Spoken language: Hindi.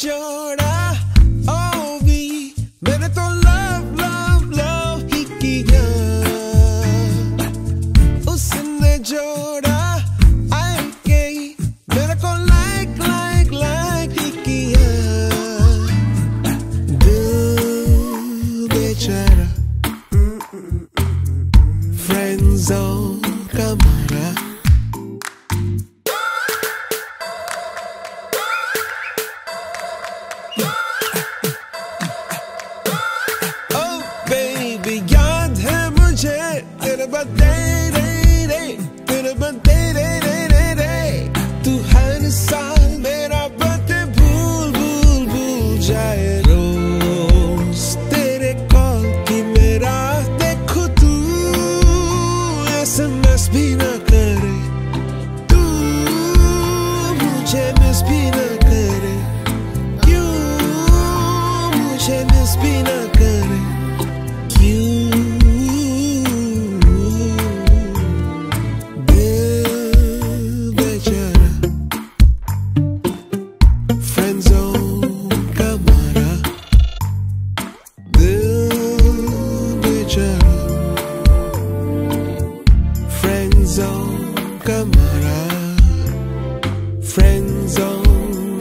llora oh vi मैंने तो love love love ही किया उसने मेरे को like like like ही किया friends all come on miss be not good. friend zone camera. Friend zone.